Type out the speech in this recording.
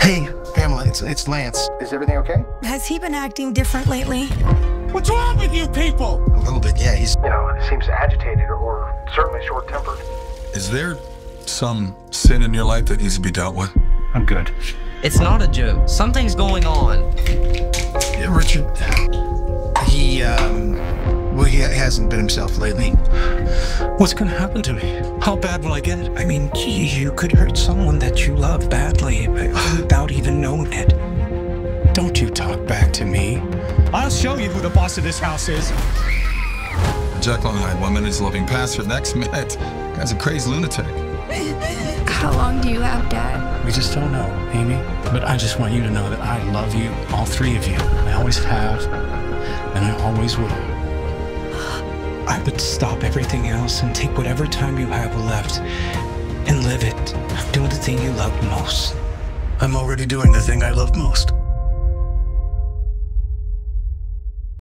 Hey, Pamala, it's, it's Lance. Is everything okay? Has he been acting different lately? What's wrong with you people? A little bit, yeah. He's, You know, seems agitated or, or certainly short tempered. Is there some sin in your life that needs to be dealt with? I'm good. It's not a joke. Something's going on. Yeah, Richard, he, um, well, he hasn't been himself lately. What's gonna happen to me? How bad will I get? I mean, gee, you could hurt someone that you love badly talk back to me. I'll show you who the boss of this house is. Jekyll and Hyde. One minute he's a loving pastor, next minute, guy's a crazy lunatic. How long do you have, Dad? We just don't know, Amy. But I just want you to know that I love you, all three of you. I always have, and I always will. I would stop everything else and take whatever time you have left and live it. Do the thing you love most. I'm already doing the thing I love most.